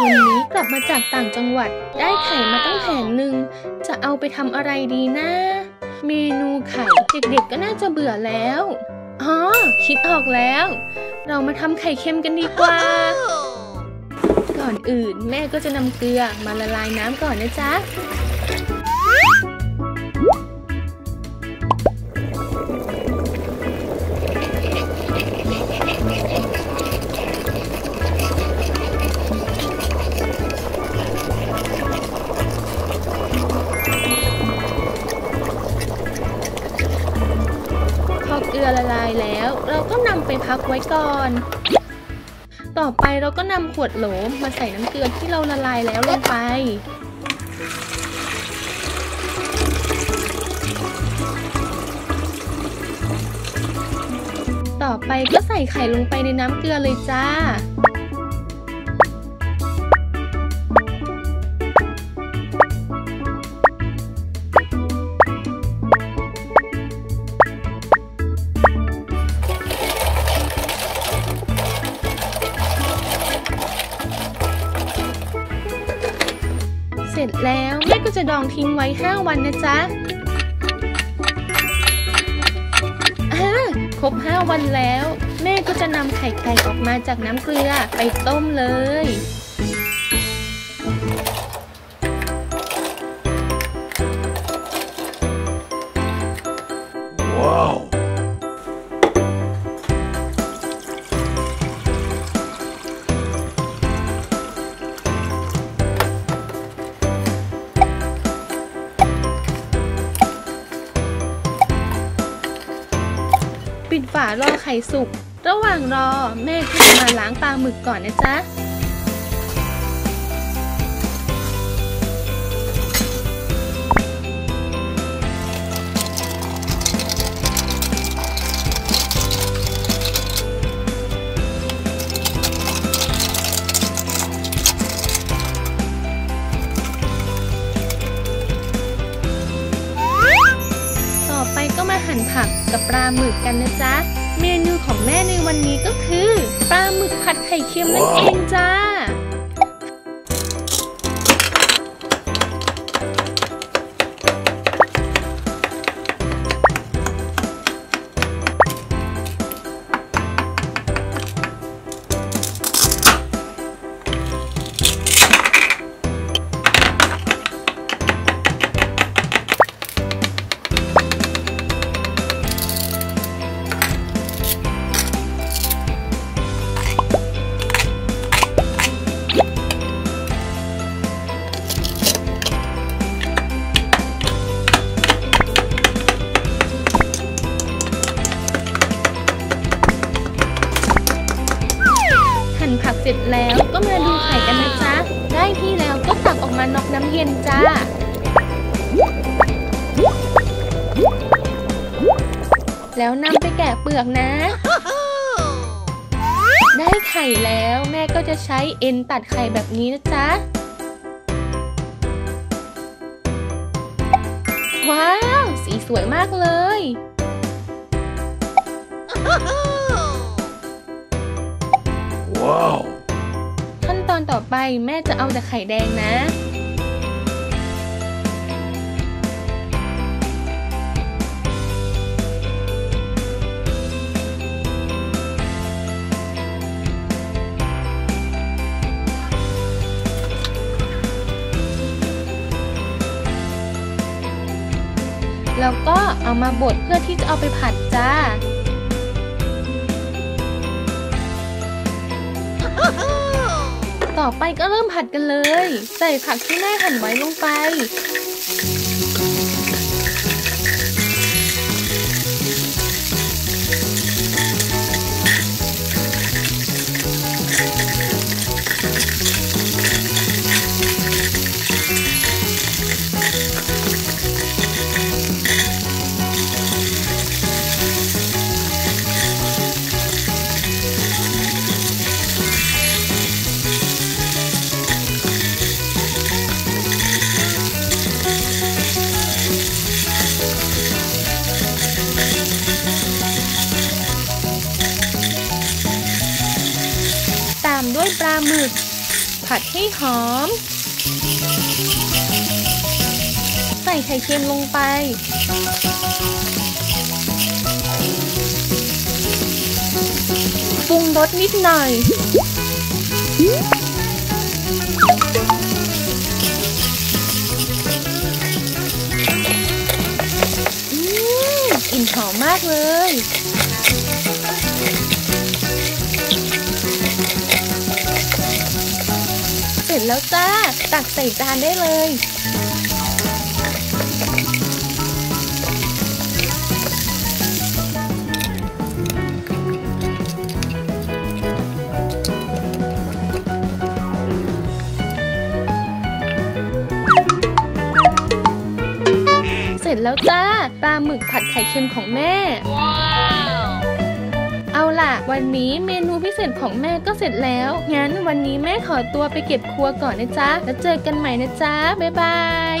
วันนี้กลับมางจังหวัดได้ไข่มาตั้งแผงหนึ่ง จะเอาไปทำอะไรดีนะ เมนูไข่เด็กๆก็น่าจะเบื่อแล้วอ๋อคิดออกแล้ว เรามาทำไข่เค็มกันดีกว่า ก่อนอื่นแม่ก็จะนำเกลือมาละลายน้ำก่อนนะจ๊ะ พักไว้ก่อน ต่อไปเราก็นำขวดโหลมาใส่น้ำเกลือที่เราละลายแล้วลงไป ต่อไปก็ใส่ไข่ลงไปในน้ำเกลือเลยจ้า แม่ก็จะดองทิ้งไว้ 5 วันนะจ๊ะครบ 5 วันแล้ว แม่ก็จะนำไข่ไก่ออกมาจากน้ำเกลือไปต้มเลย ปิดฝารอไข่สุก ระหว่างรอแม่ก็จะมาล้างปลาหมึกก่อนนะจ๊ะ ก็มาหั่นผักกับปลาหมึกกันนะจ๊ะ เมนูของแม่ในวันนี้ก็คือ ปลาหมึกผัดไข่เค็มนั่นเองจ้า เสร็จแล้วก็มาดูไข่กันนะจ๊ะ ได้ที่แล้วก็ตักออกมานอกน้ำเย็นจ้า แล้วนำไปแกะเปลือกนะ ได้ไข่แล้วแม่ก็จะใช้เอ็นตัดไข่แบบนี้นะจ๊ะ ว้าว สีสวยมากเลย Wow. ต่อไปแม่จะเอาแต่ไข่แดงนะแล้วก็เอามาบดเพื่อที่จะเอาไปผัดจ้า ต่อไปก็เริ่มผัดกันเลย ใส่ผักที่แม่หั่นไว้ลงไป หมึก ผัดให้หอม ใส่ไข่เค็มลงไป ปรุงรสนิดหน่อย อืมกลิ่นหอมมากเลย เสร็จแล้วจ้า ตักใส่จานได้เลย เสร็จแล้วจ้า ปลาหมึกผัดไข่เค็มของแม่ เอาล่ะ วันนี้เมนูพิเศษของแม่ก็เสร็จแล้ว งั้นวันนี้แม่ขอตัวไปเก็บครัวก่อนนะจ๊ะ แล้วเจอกันใหม่นะจ๊ะ บ๊ายบาย